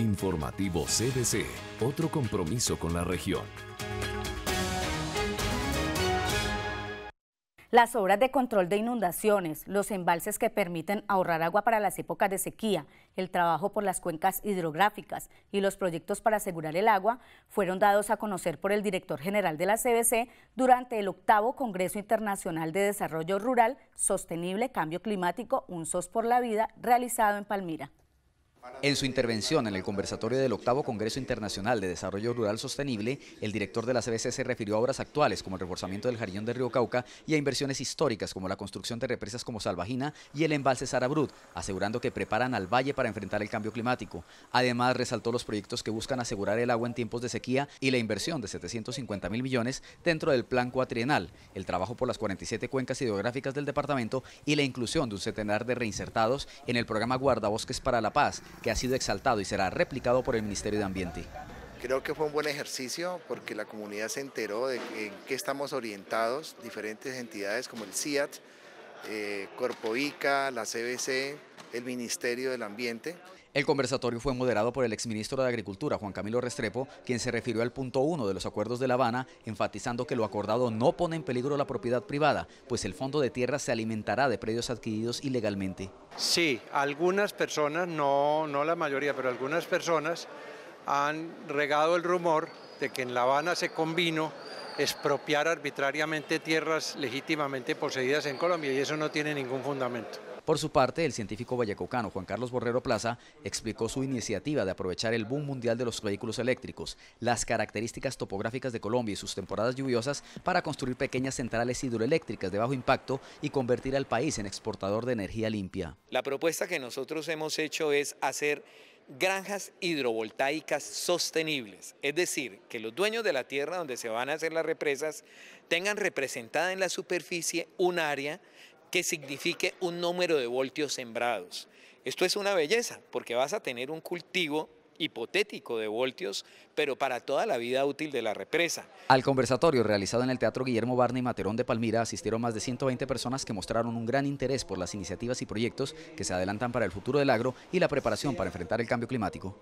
Informativo CDC, otro compromiso con la región. Las obras de control de inundaciones, los embalses que permiten ahorrar agua para las épocas de sequía, el trabajo por las cuencas hidrográficas y los proyectos para asegurar el agua fueron dados a conocer por el director general de la CBC durante el octavo Congreso Internacional de Desarrollo Rural Sostenible Cambio Climático, Un SOS por la Vida, realizado en Palmira. En su intervención en el conversatorio del octavo Congreso Internacional de Desarrollo Rural Sostenible, el director de la CBC se refirió a obras actuales como el reforzamiento del Jarillón del Río Cauca y a inversiones históricas como la construcción de represas como Salvajina y el embalse Sarabrud, asegurando que preparan al valle para enfrentar el cambio climático. Además, resaltó los proyectos que buscan asegurar el agua en tiempos de sequía y la inversión de 750 mil millones dentro del plan cuatrienal, el trabajo por las 47 cuencas hidrográficas del departamento y la inclusión de un centenar de reinsertados en el programa Guardabosques para la Paz, que ha sido exaltado y será replicado por el Ministerio de Ambiente. Creo que fue un buen ejercicio porque la comunidad se enteró de en qué estamos orientados, diferentes entidades como el CIAT, eh, Corpo ICA, la CBC, el Ministerio del Ambiente. El conversatorio fue moderado por el exministro de Agricultura, Juan Camilo Restrepo, quien se refirió al punto uno de los acuerdos de La Habana, enfatizando que lo acordado no pone en peligro la propiedad privada, pues el fondo de tierra se alimentará de predios adquiridos ilegalmente. Sí, algunas personas, no, no la mayoría, pero algunas personas han regado el rumor de que en La Habana se convino expropiar arbitrariamente tierras legítimamente poseídas en Colombia y eso no tiene ningún fundamento. Por su parte, el científico vallecocano Juan Carlos Borrero Plaza explicó su iniciativa de aprovechar el boom mundial de los vehículos eléctricos, las características topográficas de Colombia y sus temporadas lluviosas para construir pequeñas centrales hidroeléctricas de bajo impacto y convertir al país en exportador de energía limpia. La propuesta que nosotros hemos hecho es hacer granjas hidrovoltaicas sostenibles, es decir, que los dueños de la tierra donde se van a hacer las represas tengan representada en la superficie un área que signifique un número de voltios sembrados. Esto es una belleza porque vas a tener un cultivo hipotético de voltios, pero para toda la vida útil de la represa. Al conversatorio realizado en el Teatro Guillermo Barney Materón de Palmira asistieron más de 120 personas que mostraron un gran interés por las iniciativas y proyectos que se adelantan para el futuro del agro y la preparación para enfrentar el cambio climático.